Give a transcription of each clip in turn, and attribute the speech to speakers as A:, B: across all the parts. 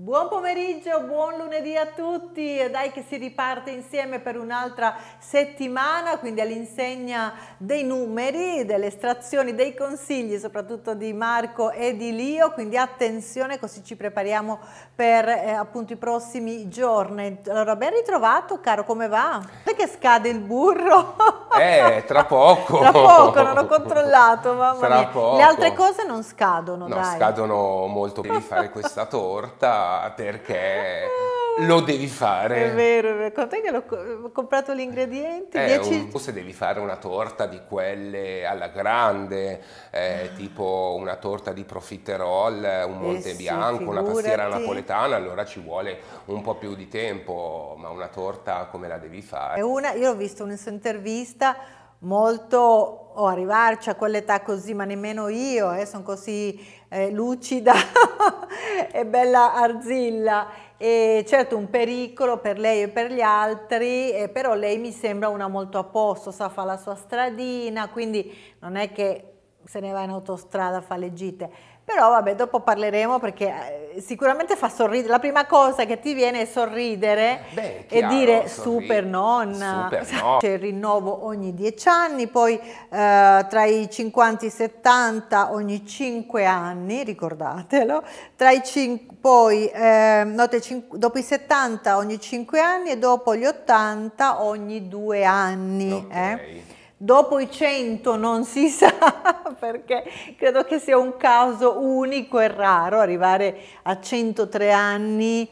A: Buon pomeriggio, buon lunedì a tutti e dai che si riparte insieme per un'altra settimana, quindi all'insegna dei numeri, delle estrazioni, dei consigli, soprattutto di Marco e di Lio, quindi attenzione così ci prepariamo per eh, appunto i prossimi giorni. Allora ben ritrovato caro, come va? Perché scade il burro?
B: Eh, tra poco.
A: tra poco, non ho controllato, mamma
B: tra
A: mia.
B: Poco.
A: Le altre cose non scadono,
B: no,
A: dai.
B: scadono molto. Devi fare questa torta perché lo devi fare.
A: È vero, è vero. Quant'è che ho comprato gli ingredienti?
B: Eh,
A: Dieci...
B: un, se devi fare una torta di quelle alla grande, eh, tipo una torta di profiterol, un monte
A: eh sì,
B: bianco,
A: figurati.
B: una pastiera napoletana, allora ci vuole un po' più di tempo, ma una torta come la devi fare?
A: Una, io ho visto una sua intervista molto o arrivarci a quell'età così, ma nemmeno io, eh, sono così eh, lucida e bella arzilla. E certo un pericolo per lei e per gli altri, eh, però lei mi sembra una molto a posto, sa fa la sua stradina, quindi non è che se ne va in autostrada a fare le gite. Però vabbè, dopo parleremo perché eh, sicuramente fa sorridere. La prima cosa che ti viene è sorridere
B: Beh,
A: e
B: chiaro,
A: dire
B: sorride.
A: super nonna.
B: Super no.
A: C'è il rinnovo ogni 10 anni, poi eh, tra i 50 e i 70 ogni 5 anni, ricordatelo, tra i 5, poi eh, no, dopo i 70 ogni 5 anni e dopo gli 80 ogni 2 anni.
B: Okay.
A: Eh. Dopo i 100 non si sa perché credo che sia un caso unico e raro arrivare a 103 anni.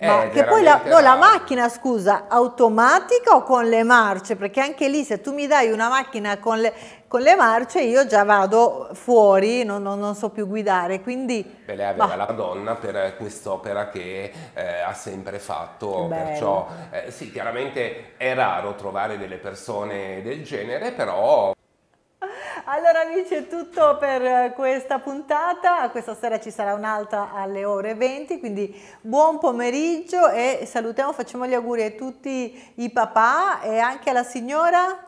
A: Ma
B: È
A: che poi la, no, la macchina, scusa, automatica o con le marce? Perché anche lì se tu mi dai una macchina con le, con le marce io già vado fuori, non, non, non so più guidare, quindi...
B: Beh, lei aveva
A: bah.
B: la donna per quest'opera che eh, ha sempre fatto,
A: Bello.
B: perciò eh, sì, chiaramente è raro trovare delle persone del genere, però
A: Allora amici è tutto per questa puntata, questa sera ci sarà un'altra alle ore 20, quindi buon pomeriggio e salutiamo, facciamo gli auguri a tutti i papà e anche alla signora